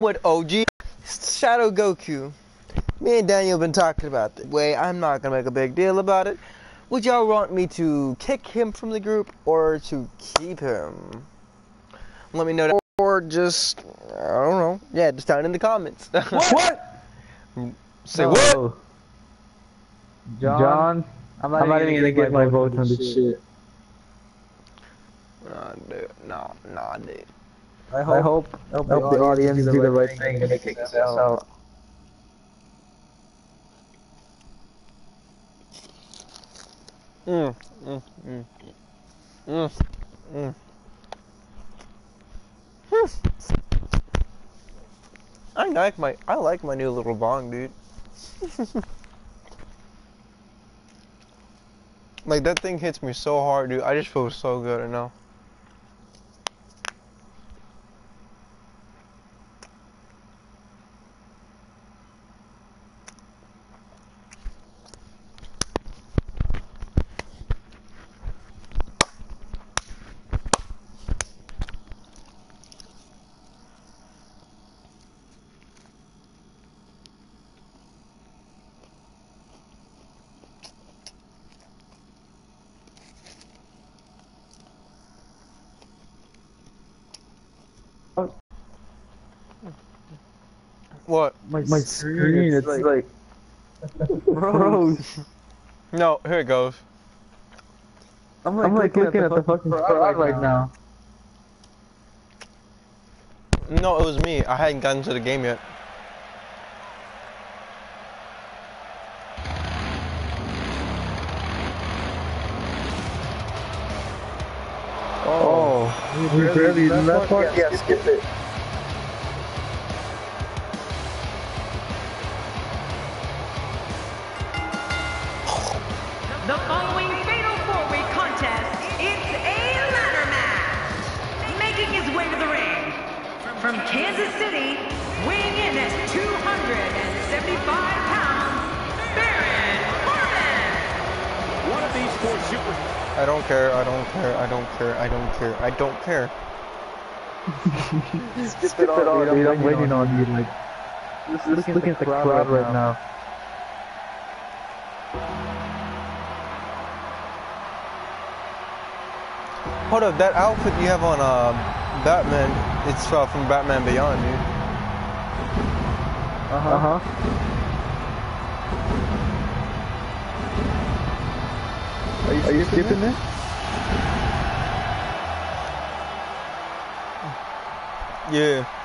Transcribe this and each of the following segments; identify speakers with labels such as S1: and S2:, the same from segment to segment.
S1: with OG Shadow Goku. Me and Daniel been talking about the way I'm not gonna make a big deal about it. Would y'all want me to kick him from the group or to keep him? Let me know. That. Or just I don't know. Yeah, just down in the comments.
S2: what?
S1: Say no. what?
S2: John, John I'm not, I'm not even gonna get my vote on this shit.
S1: Nah, dude. Nah, nah, dude.
S2: I hope, I hope, I hope, the, the audience do the right thing and kick us out.
S1: Mm, mm, mm, mm, mm. I like my I like my new little bong, dude. like that thing hits me so hard, dude. I just feel so good right now. What?
S2: My, my screen, it's like... like bro.
S1: no, here it goes.
S2: I'm like, I'm like looking, at, the, at the fucking fraud right now.
S1: No, it was me. I hadn't gotten to the game yet.
S2: Oh, oh. you barely left part? Yeah, skip it.
S1: I don't care, I don't care, I don't care, I don't care, I don't care.
S2: Skip, Skip it all, dude. I'm waiting on you, like, just, just looking at the crowd, crowd right now. now.
S1: Hold up, that outfit you have on uh, Batman, it's uh, from Batman Beyond, dude.
S2: Uh-huh. Uh-huh. Are you, Are you skipping this?
S1: Yeah.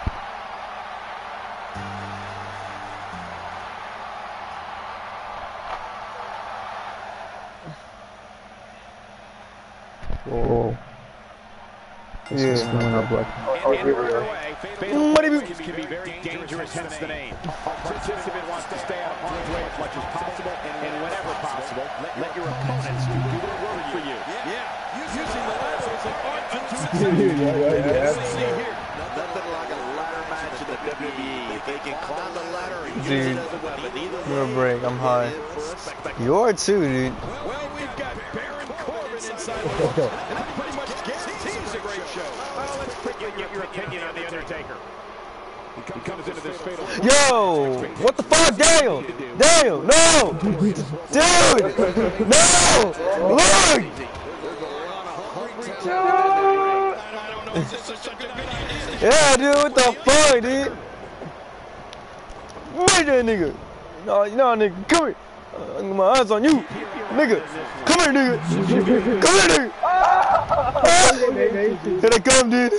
S2: Yeah. is coming up like. Oh, here we go.
S1: Mm, what do you mean?
S3: can be very dangerous, hence the name. A participant wants to stay out of harm's way as much as possible, and whenever possible, let your opponents do the work for you. Yeah, using the ladder as an art
S2: yeah, yeah, yeah.
S3: Nothing like a ladder match in the WWE. If they can climb the ladder and use
S1: dude,
S3: it as a weapon, either
S1: you're a break. I'm high. You are too, dude.
S3: Well, we've got Baron Corbin inside the ropes, and that pretty much guarantees a great show. Well, let's get your opinion on The Undertaker. He comes into this fatal
S1: Yo! What the fuck, Daniel? Daniel, no! Dude! No! Look! yeah, dude, what the fuck, dude? Wait that nigga! No, no, nigga, come here! Uh, my eyes on you! Nigga! Come here, nigga! Come here, nigga! Ah! Here they come, dude!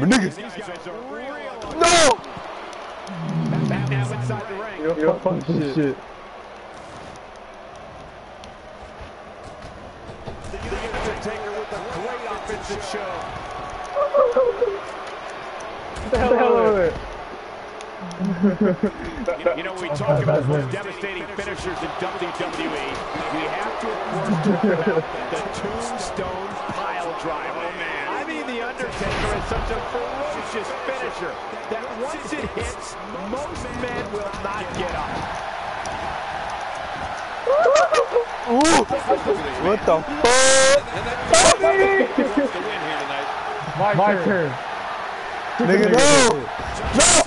S1: But nigga. No!
S3: Back now inside the ring.
S2: You're, You're fucking shit. shit.
S3: The Undertaker with a great offensive show.
S2: the hell of it.
S3: you, know, we talk about the most devastating finishers in WWE. We have to, of course, the tombstone pile driver. Oh, man. Undertaker is such a ferocious finisher that once it hits, most men will not get up.
S1: Ooh. What the fuck?
S2: My, My turn.
S1: Nigga, no! No!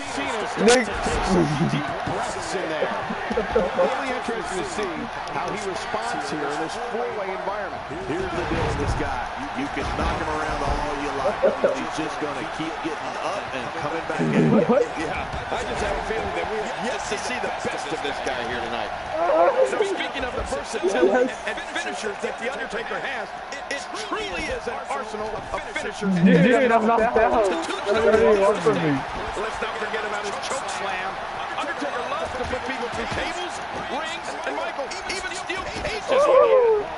S3: Cena's
S1: Nick.
S3: some deep breaths in there. Really interesting to see how he responds here in this four-way environment.
S4: Here's the deal with this guy. You, you can knock him around all you like. but He's just going to keep getting up and coming back in.
S3: Yeah, I just have a feeling that we're yet to see the best of this guy here tonight. Oh, so speaking of the versatility and finishers that The Undertaker has, it truly is an arsenal of finishers.
S2: Dude, I'm knocked out.
S3: Two
S2: What do you want from me?
S3: Let's not forget about his choke slam. Undertaker loves to put people through tables, rings, and Michael, even steel cages.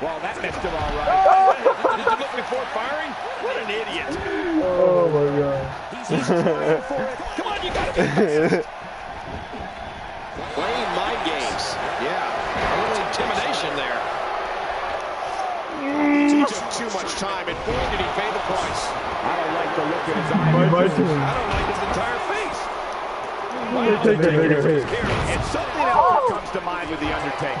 S3: Well, that messed him all right. Did you look before firing? What an idiot.
S2: Oh my god. He's for it.
S3: Come on, you gotta
S4: Playing mind games. Yeah. A little intimidation there.
S3: He took too much time, and boy, did he pay the price. I don't like the look in his eye.
S2: My, my
S3: I don't like his entire face.
S2: Undertaker, nigga, hey.
S3: And something else comes to mind with The Undertaker.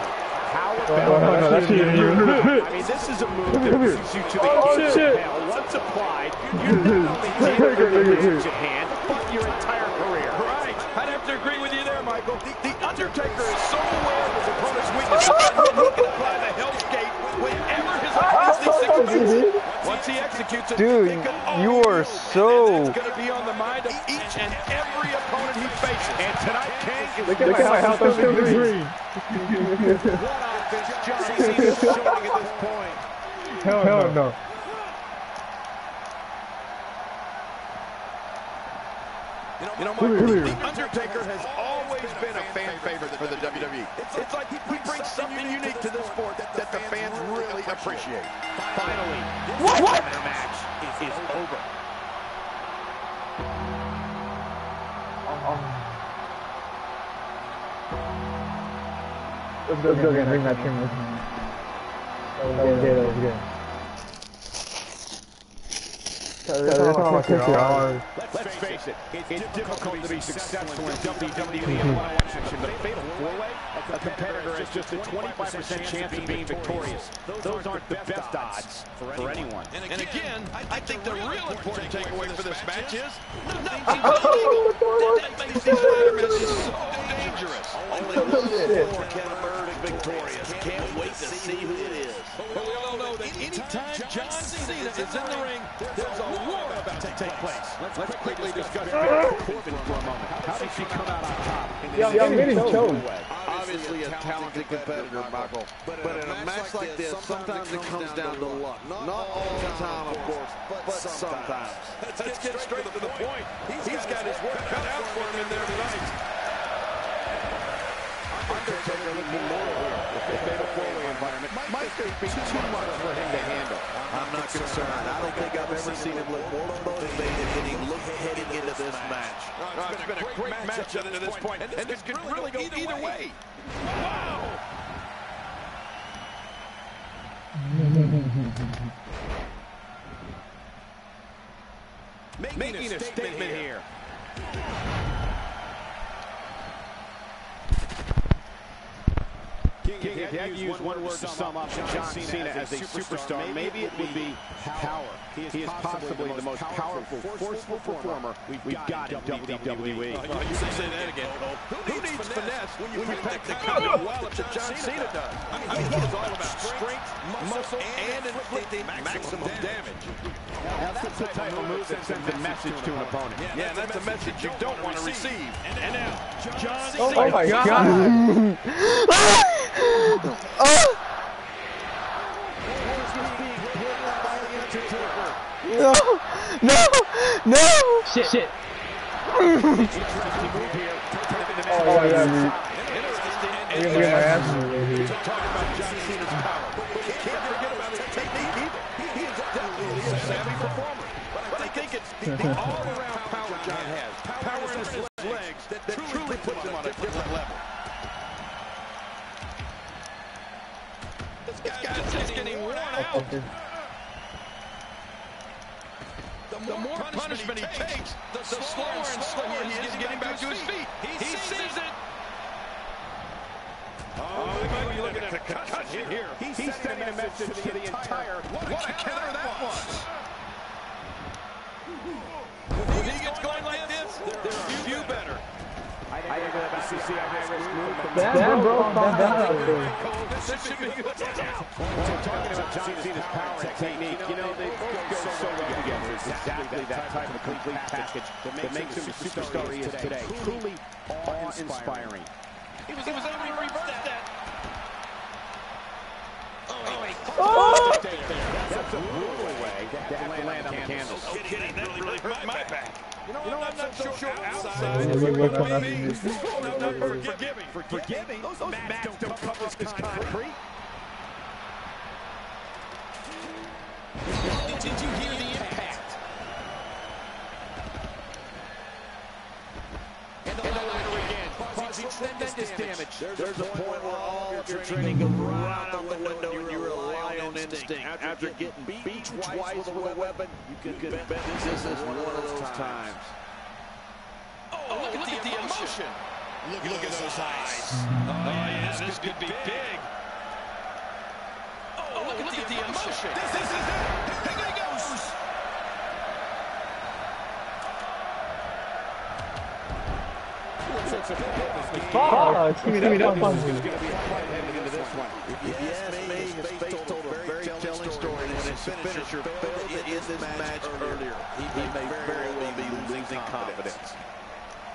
S3: How
S2: Oh, no,
S3: about
S2: that's you.
S3: I mean, this is a move that brings you to the
S2: Oh,
S3: gates
S2: shit.
S3: of hell. Once applied, you not only deal with the match at hand, but your entire career. Right. I'd have to agree with you there, Michael. The, the Undertaker is so aware of his opponent's weaknesses that he can apply the Hell's Gate whenever his opponent thinks it. Once he executes it,
S1: Dude, you are so-
S3: And going to be on the mind of each and every opponent he faces. And tonight, King is
S2: Look at my house, I'm still
S3: what offense John Cena is showing at this point.
S2: Hell, Hell no.
S3: You know,
S2: Come
S3: Michael. The Undertaker has always been a fan favorite for the WWE. It's like he brings something unique to the sport that the fans really appreciate. Finally, what? what? match is, is over.
S2: Let's go, let's go again. Bring that trim with me. That was good. That was good. That's how I kick your arm.
S3: Let's face it, it's difficult to be successful in WWE in one-on-one. The fatal four-way, a competitor has just a 25% chance of being victorious. Those aren't the best odds for anyone.
S4: And again, I think the real important takeaway for this match is nothing That oh, makes these ladder matches so dangerous. Only one before Kevin Bird is victorious. Can't wait to see who it is.
S3: But we all know that anytime John Cena is in the ring, there's a war about to take place. Let's quickly discuss Baron Corbin for a moment. How did she come out on top? in this
S2: Yeah, yeah, I'm getting choked.
S4: Obviously a talented competitor, Michael. But in a match like this, sometimes it comes down to luck. Not all the time, of course, but sometimes.
S3: Let's get straight to the point. He's got his work cut out for him in there tonight. Undertaker looking mortal four-way environment might be too much for him to handle.
S4: I'm not concerned. I don't think I've ever seen him look more motivated than he looked heading into this match.
S3: Uh, it's been a great match up to this point, and this could really go either way. Wow! Making a statement here. King, if you had to use one word to sum up John Cena as a superstar, maybe it would be power. He is possibly the most powerful, forceful performer we've got in WWE.
S4: You say that again.
S3: Who needs finesse when you pack the combat well up to John Cena does? I mean, he is all about strength, muscle, and inflicting maximum damage. Now, that's the type of move that sends a message to an opponent. Yeah, that's a message you don't want to receive. And now, John Cena.
S2: Oh my god.
S1: Oh! No! No! No!
S2: Shit, shit.
S3: Interesting move here.
S2: Oh yeah, dude.
S3: Interesting.
S2: You're gonna get my ass beat right here.
S3: Talking about John Cena's power. But you can't forget about his technique either. He is definitely a savvy performer. But I think it's the all-around
S2: motherfucker.
S3: The more, punishment, punishment, he takes, the, the slower and slower, slower he is getting back to his feet. He, he sees it. Oh, we might be looking at concussion, concussion here. He's, He's sending, sending a message to the entire. What a, what a counter that was!
S5: When he gets going like this, there there's few better from
S2: Damn, bro, calm down out there.
S5: This should be a good down. We're talking about John Cena's power and technique. You know, they go so well together. It's exactly that type of complete package that makes him the superstar he is today. Truly awe-inspiring.
S3: He was able to reverse that.
S5: Oh! That's a brutal way to have to land on the candles.
S3: No kidding, that really hurt my back. You know, I'm not so sure outside.
S2: Yeah, we work on that.
S3: Maybe I'm not forgiving.
S5: Forgiving? Those mats don't come off this concrete.
S3: Did you hear the impact?
S5: And the liner again, causing tremendous damage.
S3: There's a point where all of your training goes right out the window instinct. instinct. After, After getting, getting beat, twice, twice with a weapon, weapon you can, you can bet, bet this is one, one of those times. times. Oh, oh look, look at the emotion. emotion. Look, look at those eyes. eyes. Oh, oh yeah, this, this could, be big. big. Oh, oh look, look at the emotion. emotion. This, this is it. There he goes.
S2: Oh,
S5: it's going to be that oh, one.
S3: Yes, made story when his finisher failed in this match earlier. He, he may very well be losing confidence.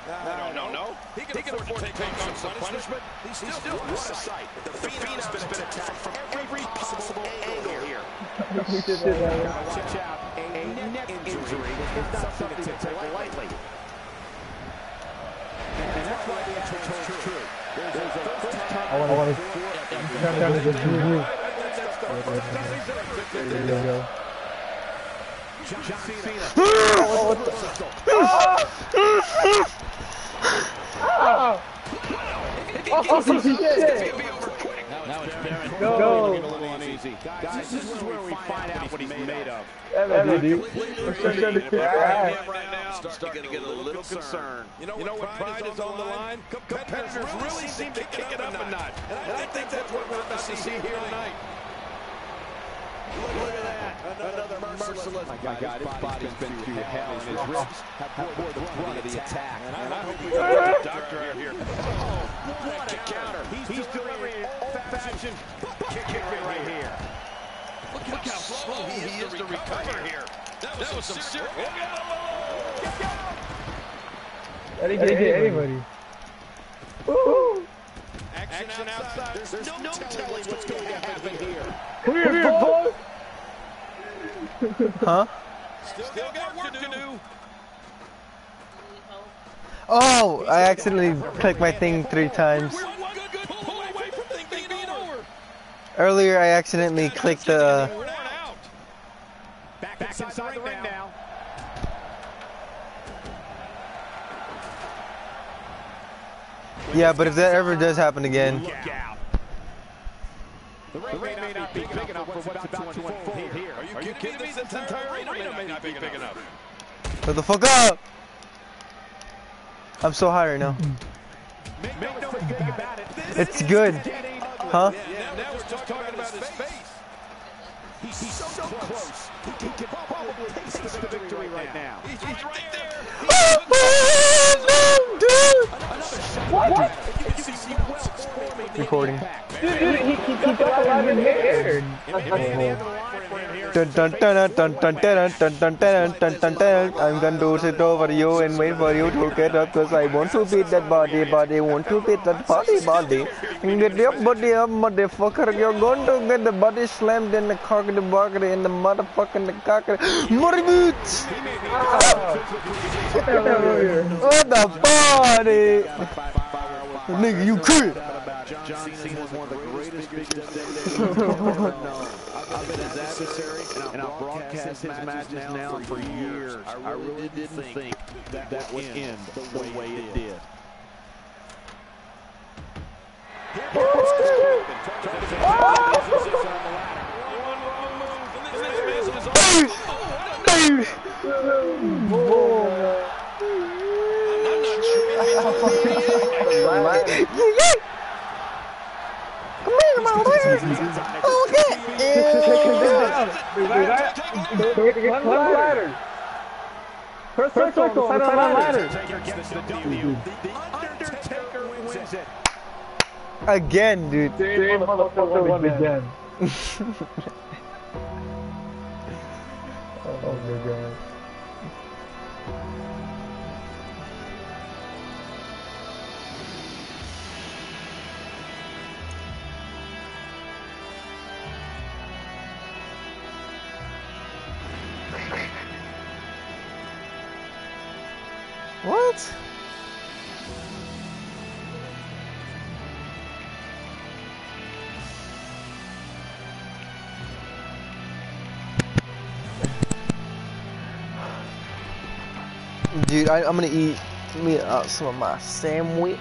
S3: No, no, no. He can, he can afford, to take on some punishment. He's still, still out of sight. The Phenom's been attacked from every possible angle here.
S2: We just did that.
S5: Watch out. A neck injury is not something to take lightly. And that's why the actual is true. There's a first time
S2: I want to, I want to turn down to the blue roof. There you go.
S5: John Cena.
S2: Oh, shit.
S5: Now it's Baron
S2: Go.
S5: Guys, this is where we find out what he's made of.
S2: Evan, dude. Let's turn down the
S3: Right
S2: camera.
S3: now, starting to get a little concerned. You know, when pride is on the line, competitors really seem to kick it up a notch. And I think that's what we're about to see here tonight. Look at that. Another merciless.
S5: My God, his body's been through hell, and his ribs have bore the brunt of the attack.
S3: And I hope we got a doctor out here.
S5: What a counter. He's delivering an old-fashioned kick right here.
S3: Look how slow he is to recover here. That was some serious.
S2: That didn't hit anybody. Woo!
S3: Action, Action outside. outside. There's, there's no, no telling what's, what's going to happen,
S2: happen here. Clear, Clear
S1: huh?
S3: Still, Still got work to do. to do.
S1: Oh, I accidentally clicked my thing three times. Earlier, I accidentally clicked the.
S5: Back inside the ring now.
S1: Yeah, but if that ever does happen again,
S5: Look out. The ring, may not be big enough for what's about to unfold here.
S3: Are you kidding me? This entire arena may not be big enough.
S1: shut the fuck up! I'm so high right now.
S5: Make no mistake about it. This
S1: It's
S5: is
S1: good. Huh?
S3: Yeah, now we're just talking about his face.
S5: He's, he's so, close. He can, can probably taste the victory right now.
S3: He's, he's right there.
S5: Oh, oh, what?
S1: Recording.
S2: Dude, dude, he, he, he got, got right hair.
S5: midair. In midair end of the line for him here.
S1: Dun dun dun dun dun dun dun dun dun dun dun dun dun. I'm going to do sit over you and wait for you to get up because I want to beat that body, body, want to beat that body, body. Get your body up, motherfucker. You're going to get the body slammed in the cock, the bucket, in the motherfucking the cock. Morbid!
S2: Get that over here.
S1: Oh, the body! Nigga, you could.
S3: John Cena is one of the greatest biggest ever known necessary, and I'll broadcast, broadcast his matches, matches now for years. years. I really, I really didn't think that, that would end the way, way it did.
S2: did. Oh, Circle, circle on the ladder.
S5: Undertaker wins it.
S1: Again, dude.
S2: Motherfucker won again.
S1: Dude, I, I'm gonna eat me uh, some of my sandwich.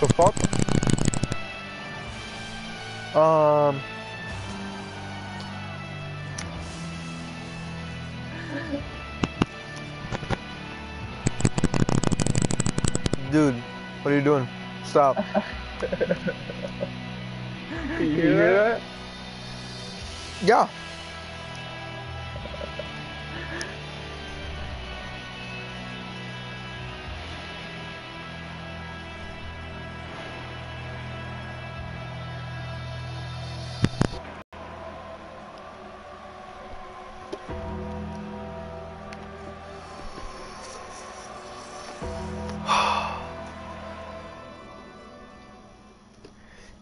S1: The fuck? Um. Dude, what are you doing? Stop.
S2: You hear that?
S1: Yeah.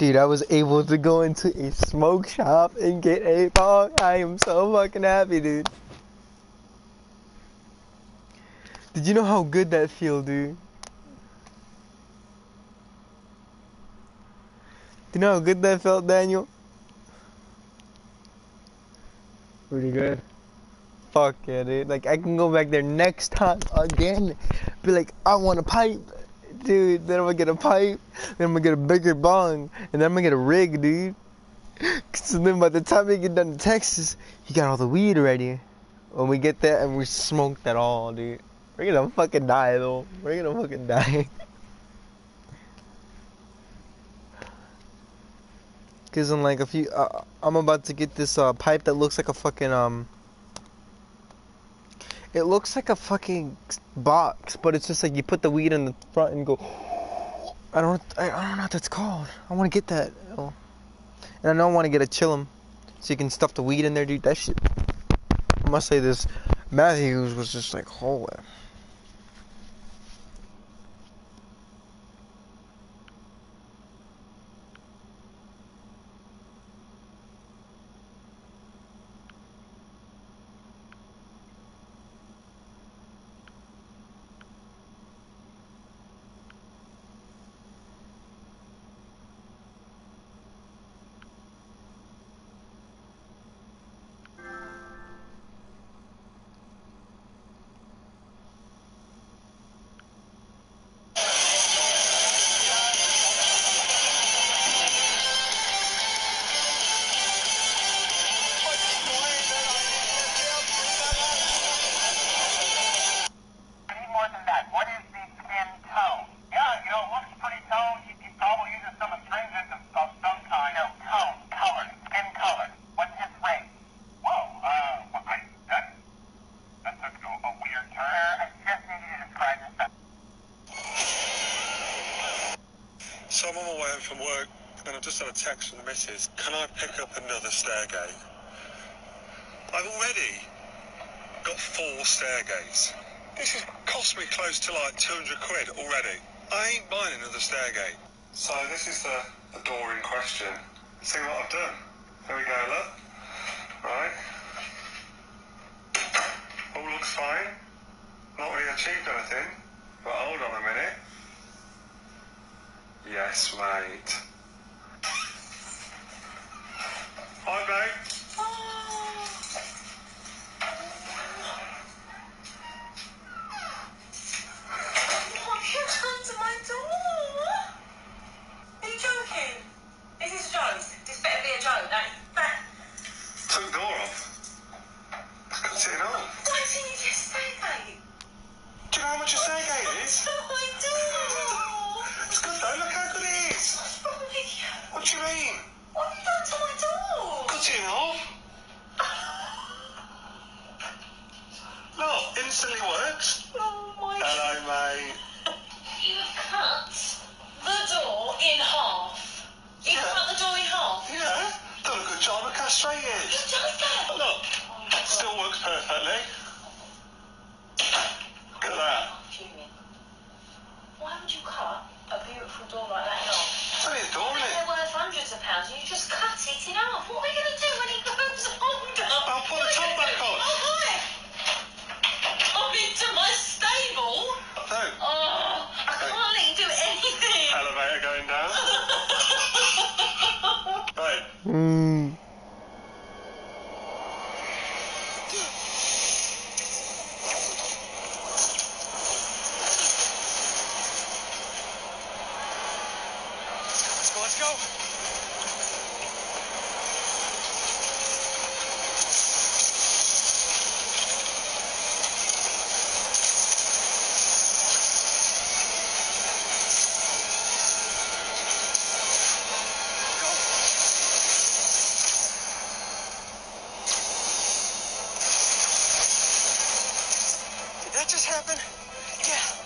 S1: Dude, I was able to go into a smoke shop and get a bong. I am so fucking happy, dude. Did you know how good that feel, dude? Do you know how good that felt, Daniel?
S2: Pretty good.
S1: Fuck yeah, dude. Like, I can go back there next time again. Be like, I want a pipe. Dude, then I'm gonna get a pipe. Then I'm gonna get a bigger bong. And then I'm gonna get a rig, dude. So then by the time we get done to Texas, you got all the weed already. When we get there and we smoke that all, dude. We're gonna fucking die, though. We're gonna fucking die. Cause in like a few, uh, I'm about to get this uh, pipe that looks like a fucking um. It looks like a fucking box, but it's just like you put the weed in the front and go. I don't, I, don't know what that's called. I want to get that, oh. and I I want to get a chillum, so you can stuff the weed in there, dude. That shit. I must say this, Matthews was just like holy.
S6: I've just had a text from the missus. Can I pick up another stairgate? I've already got four stairgates. This has cost me close to like 200 quid already. I ain't buying another stairgate. So this is the, the door in question. See what I've done. There we go, look. Right. All looks fine. Not really achieved anything. But hold on a minute. Yes, mate. Hi, babe.
S7: Yeah.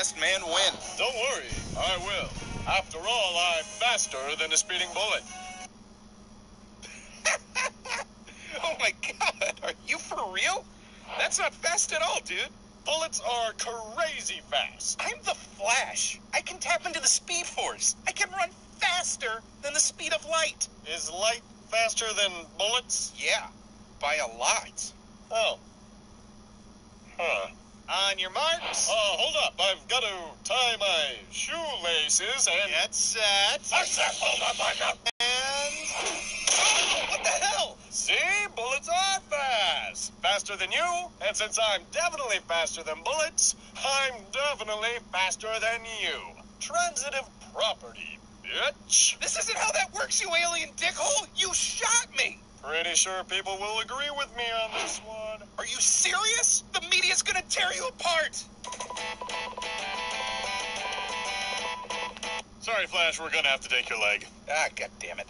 S8: Best man wins.
S7: Don't worry, I will. After all, I'm faster than a speeding bullet.
S8: oh my god, are you for real? That's not fast at all, dude.
S7: Bullets are crazy fast.
S8: I'm the Flash. I can tap into the Speed Force. I can run faster than the speed of light.
S7: Is light faster than bullets?
S8: Yeah, by a lot.
S7: Oh. Huh.
S8: On your marks.
S7: Uh, hold up. I've got to tie my shoelaces and.
S8: Get set. I said, hold up. I got.
S7: And.
S8: Oh, what the hell?
S7: See, bullets are fast. Faster
S8: than you. And since I'm definitely faster than bullets, I'm definitely faster than you. Transitive property, bitch.
S9: This isn't how that works, you alien dickhole. You shot me.
S8: Pretty sure people will agree with me on this one.
S9: Are you serious? The media's gonna tear you apart!
S8: Sorry, Flash, we're gonna have to take your leg.
S9: Ah, god damn it.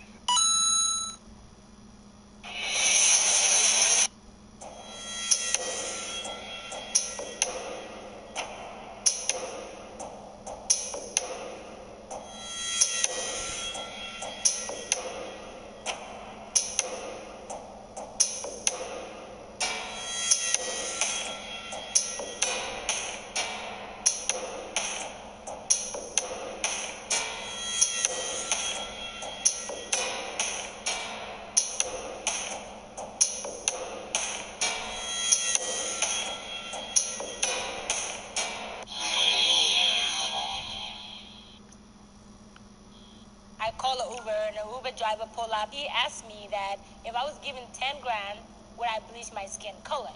S10: He asked me that if I was given 10 grand, would I bleach my skin color?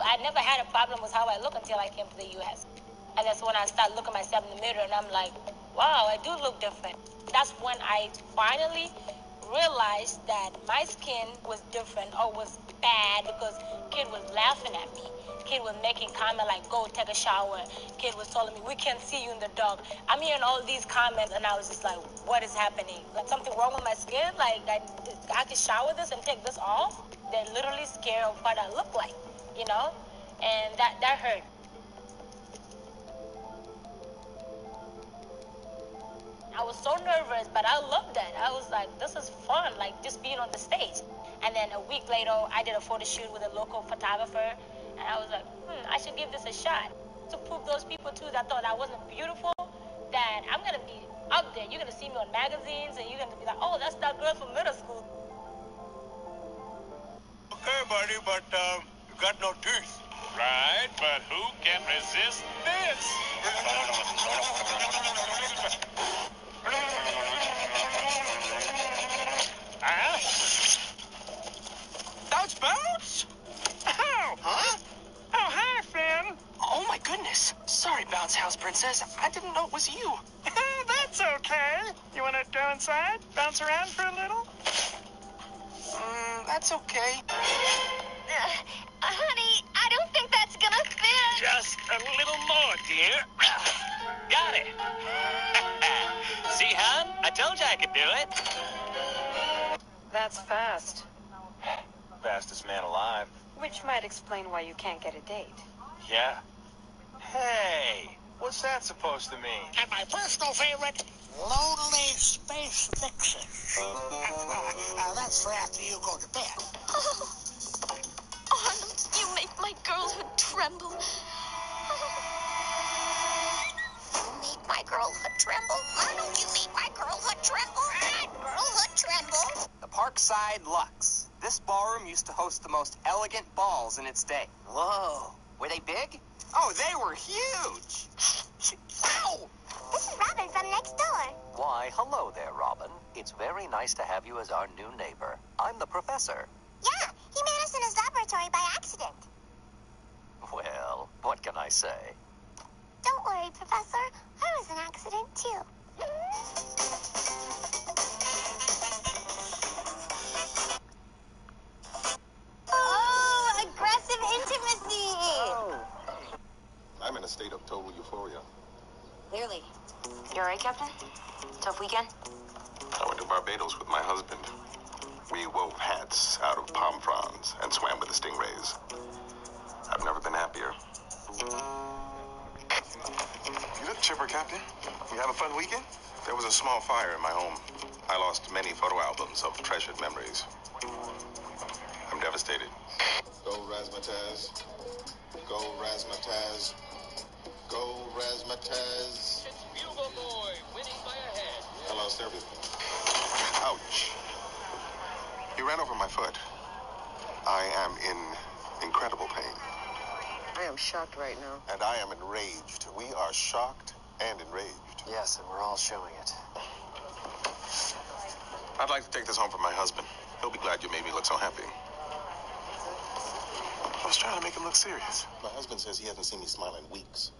S10: I never had a with how I look until I came to the U.S. And that's when I started looking myself in the mirror and I'm like, wow, I do look different. That's when I finally realized that my skin was different or was bad because kid was laughing at me. Kid was making comment like, go take a shower. Kid was telling me, we can't see you in the dark. I'm hearing all these comments and I was just like, what is happening? Like something wrong with my skin? Like I, I can shower this and take this off? They're literally scared of what I look like, you know? And that, that hurt. I was so nervous, but I loved that. I was like, this is fun, like just being on the stage. And then a week later, I did a photo shoot with a local photographer, and I was like, hmm, I should give this a shot. To prove those people too that thought I wasn't beautiful, that I'm gonna be up there. You're gonna see me on magazines, and you're gonna be like, oh, that's that girl from middle school.
S8: Okay, buddy, but um, you got no teeth. Right, but who can resist this? Ah?
S9: Oh! Huh? Oh, hi, Finn. Oh, my goodness. Sorry, Bounce House Princess. I didn't know it was you. That's okay. You want to go inside? Bounce around for a little? Mm, that's okay.
S3: Just a little more, dear. Got it. See, hon? I told you I could do it.
S11: That's fast.
S8: Fastest man alive.
S11: Which might explain why you can't get a date.
S8: Yeah. Hey, what's that supposed to mean?
S12: And my personal favorite, Lonely Space Vixen. uh, that's for after you go to bed.
S13: Oh, Arnold, you make my girlhood tremble. Girlhood tremble. Arnold, you make my girlhood tremble. My girlhood tremble.
S14: The Parkside Lux. This ballroom used to host the most elegant balls in its day. Whoa. Were they big? Oh, they were huge.
S13: Ow! This is Robin from next door.
S15: Why, hello there, Robin. It's very nice to have you as our new neighbor. I'm the professor.
S13: Yeah, he made us in his laboratory by accident.
S15: Well, what can I say?
S13: Don't worry, Professor. I was an accident too. Oh, aggressive intimacy. Oh.
S16: I'm in a state of total euphoria.
S11: Clearly. You alright, Captain? Tough weekend?
S16: I went to Barbados with my husband. We wove hats out of palm fronds and swam with the stingrays. I've never been happier. Mm-hmm. You chipper, Captain. You have a fun weekend? There was a small fire in my home. I lost many photo albums of treasured memories. I'm devastated. Go Razzmatazz. Go Razzmatazz. Cortez.
S17: Bugle Boy winning by a head.
S16: I lost everything. Ouch. He ran over my foot. I am in incredible pain.
S18: I am shocked right now.
S16: And I am enraged. We are shocked and enraged.
S14: Yes, and we're all showing it.
S16: I'd like to take this home for my husband. He'll be glad you made me look so happy. I was trying to make him look serious. My husband says he hasn't seen me smile in weeks.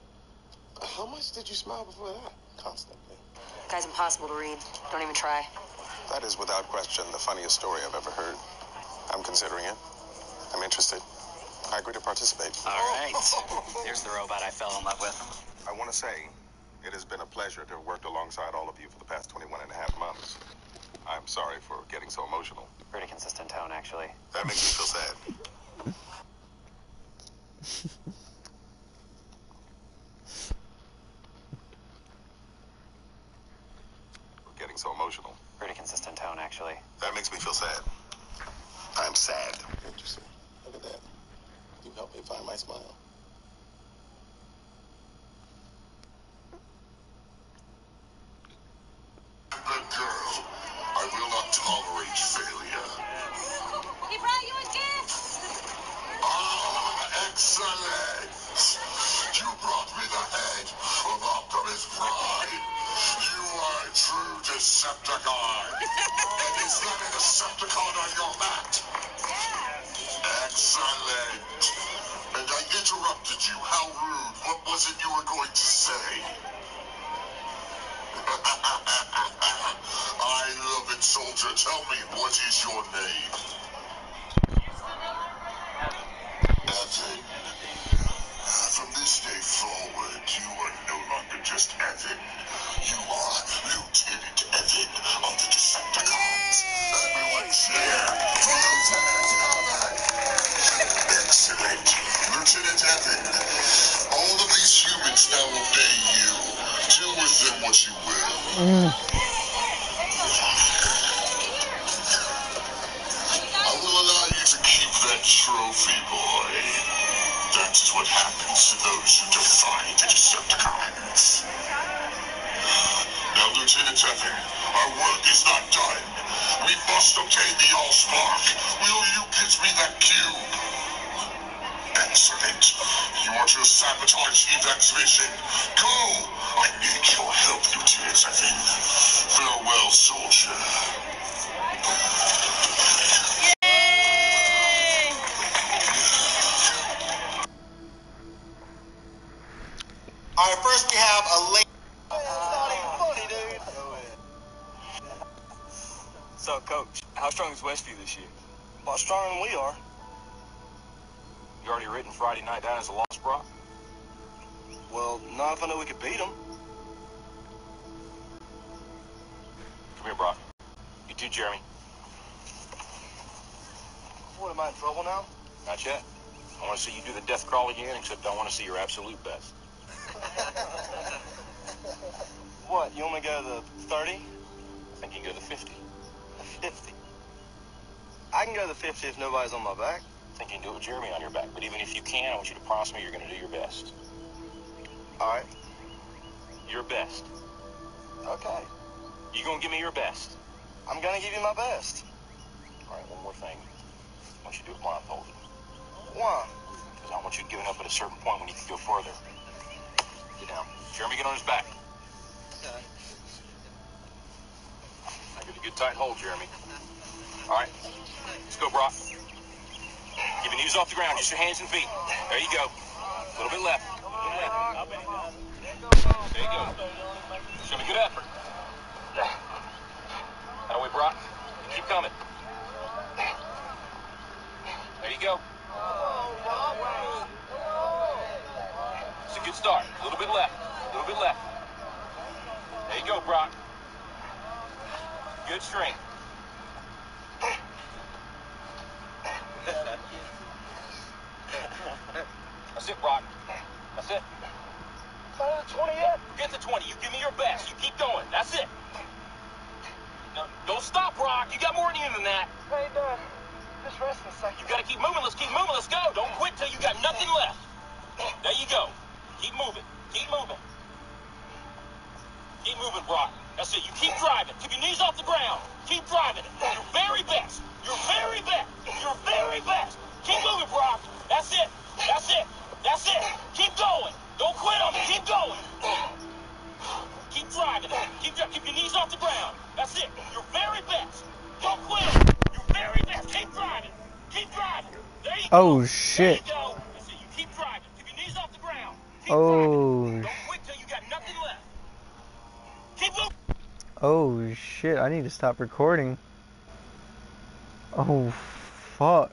S16: How much did you smile before that? Constantly.
S11: Guy's impossible to read. Don't even try.
S16: That is without question the funniest story I've ever heard. I'm considering it. I'm interested. I agree to participate.
S14: All right. There's the robot I fell in love with.
S16: I want to say it has been a pleasure to have worked alongside all of you for the past 21 and a half months. I'm sorry for getting so emotional.
S14: Pretty consistent tone, actually.
S16: That makes me feel sad. For getting so emotional.
S14: Pretty consistent tone, actually.
S16: That makes me feel sad. I'm sad. Interesting. Look at that. Helped me find my smile.
S19: Trophy, boy. That's what happens to those who defy the Decepticons. Now, Lieutenant Evan, our work is not done. We must obtain the Allspark. Will you get me that cube? Excellent. You want to sabotage Evac's mission? Go! I need your help, Lieutenant Evan. Farewell, soldier.
S20: Written down as a loss, Brock? Well, not if I know we could beat them. Come here, Brock. You too, Jeremy. What, am I in trouble now? Not yet. I want to see you do the death crawl again, except I want to see your absolute best. what, you only go to the 30? I think you can go to the 50. 50? I can go to the 50 if nobody's on my back. I think you can do it with Jeremy on your back. But even if you can, I want you to promise me you're going to do your best. All right. Your best. Okay. You going to give me your best? I'm going to give you my best. All right, one more thing. I want you to do it blindfolded. Why? Because I want you giving up at a certain point when you can go further. Get down. Jeremy, get on his back. I get a good tight hold, Jeremy. All right. Let's go, Brock. Keep your knees off the ground, just your hands and feet. There you go. A little bit left. There you go. Show me good effort. That way, Brock. Keep coming. There you go. It's a good start. A little bit left. A little bit left. There you go, Brock. Good strength. That's it, Brock. That's it. Not the 20 yet. Get the 20. You give me your best. You keep going. That's it. No, don't stop, Brock. You got more in you than that. Hey, Dad. Just rest a second. You gotta keep moving. Let's keep moving. Let's go. Don't quit till you got nothing left. There you go. Keep moving. Keep moving. Keep moving, Brock. That's it. You keep driving. Keep your knees off the ground. Keep driving. Your very best. Your very best. Your very best. Keep moving, Brock. That's it. That's it. That's it. Keep going. Don't quit on me. Keep going. Keep driving. Keep keep your knees off the ground. That's it. Your very best. Don't quit. Your very best. Keep driving. Keep driving. There you
S1: Oh
S20: go.
S1: shit.
S20: There you go. That's it. You keep driving. Keep your knees off the ground.
S1: Oh.
S20: Don't quit till you got nothing left. Keep moving.
S1: Oh shit. I need to stop recording. Oh fuck.